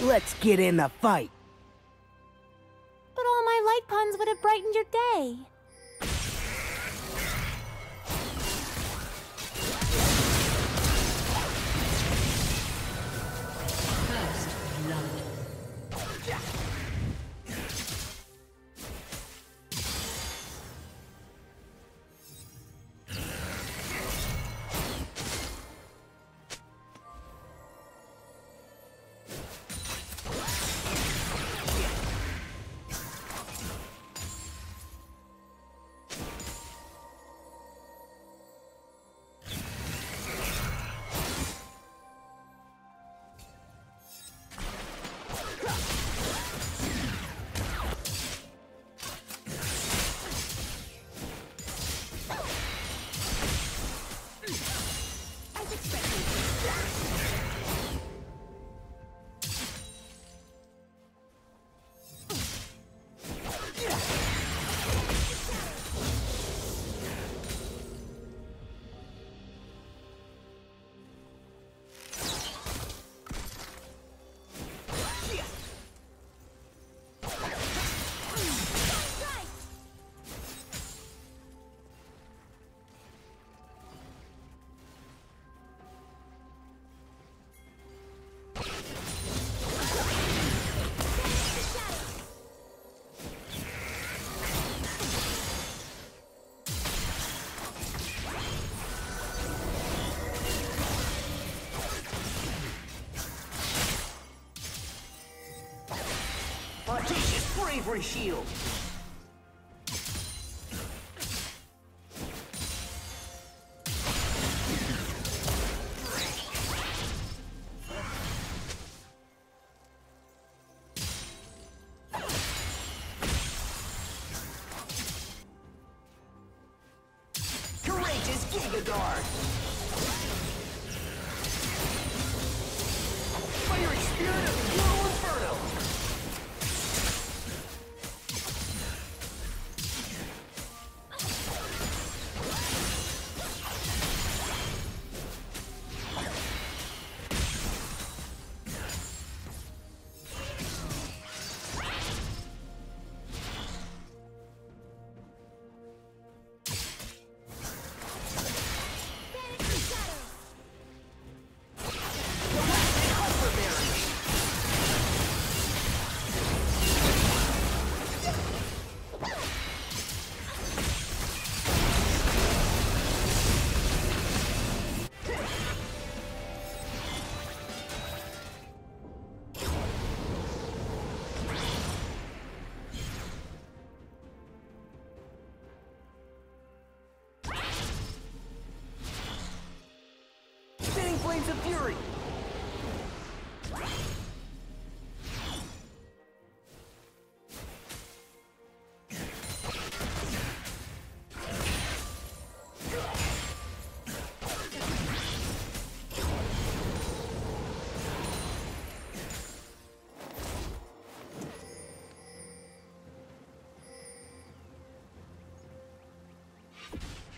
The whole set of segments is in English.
Let's get in the fight. But all my light puns would have brightened your day. Bravery shield. Flames of Fury!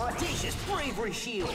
Audacious Bravery Shield!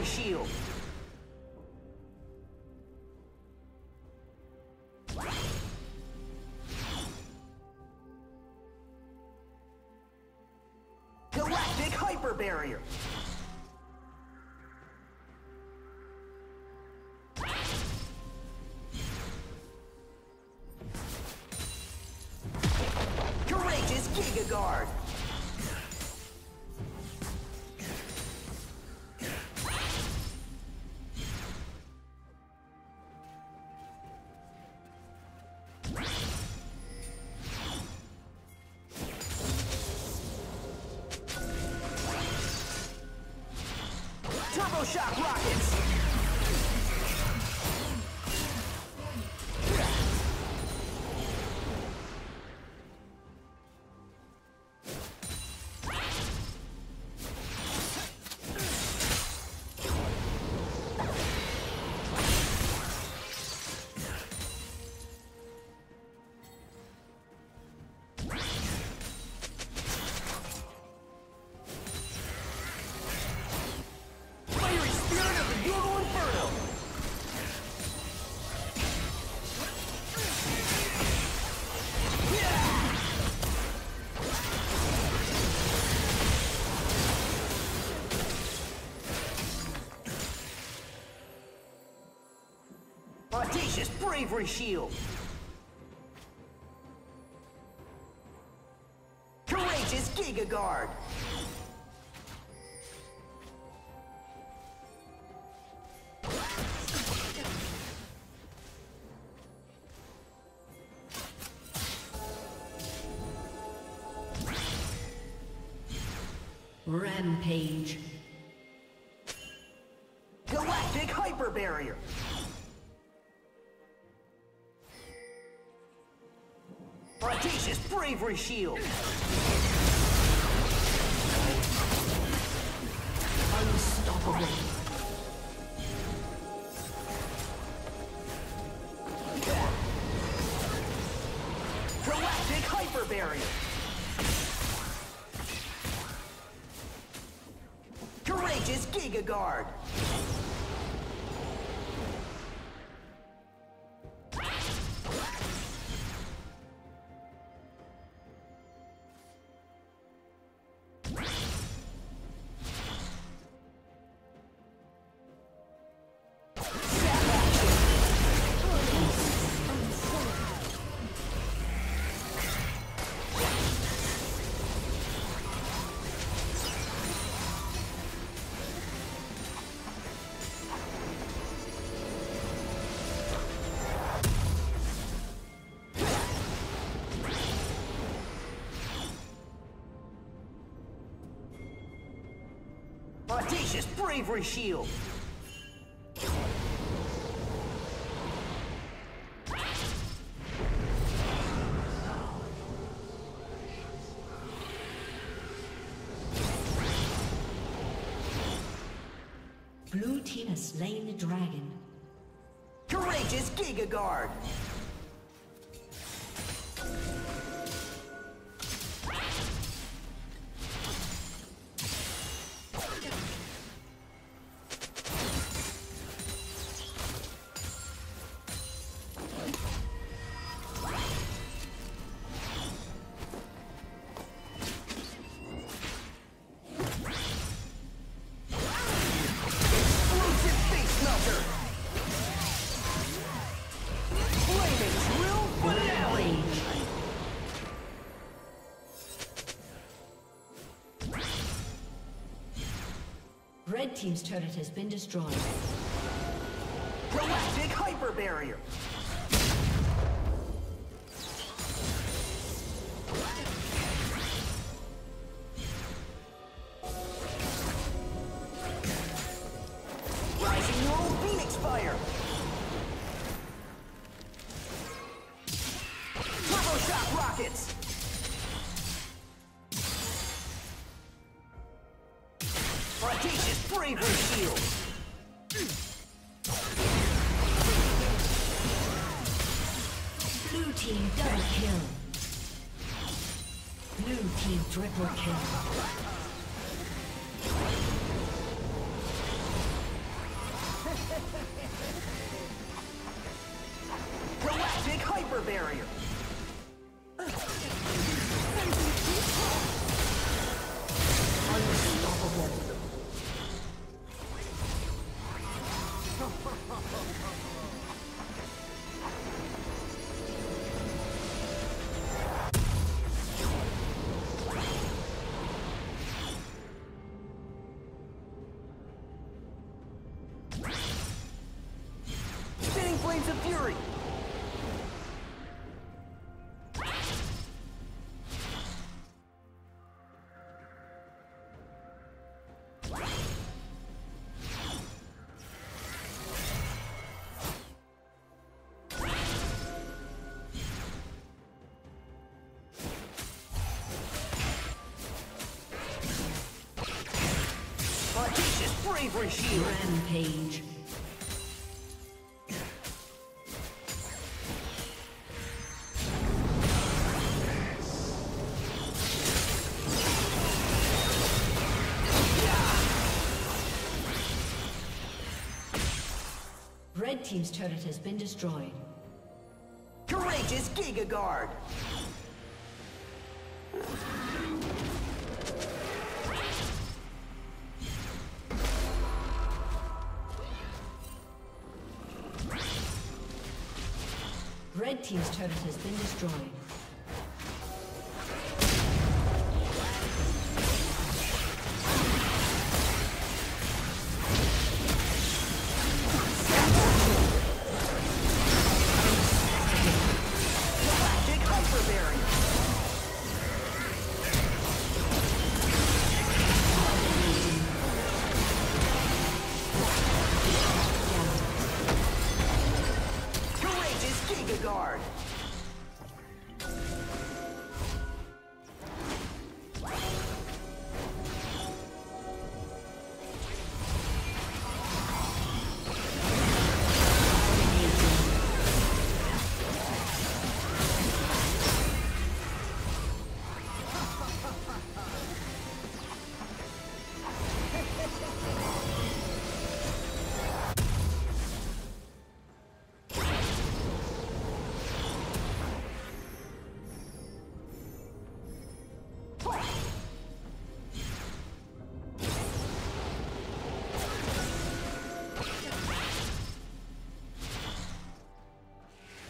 bravery shield. Galactic hyper barrier. Audacious Bravery Shield. Courageous Giga Guard. Rampage. Galactic Hyper Barrier. Bravery Shield. Unstoppable. Galactic Hyper Barrier. Courageous Giga Guard. Audacious Bravery Shield. Blue team has slain the dragon. Courageous Giga Guard. Red team's turret has been destroyed. Galactic Hyper Barrier. Rising Neural Phoenix Fire. Turbo Shock bravery shield. Blue team double kill. Blue team triple kill. Galactic hyper barrier. Flames of fury. Bravery shield. Rampage. Team's turret has been destroyed. Courageous Giga Guard. Red Team's turret has been destroyed.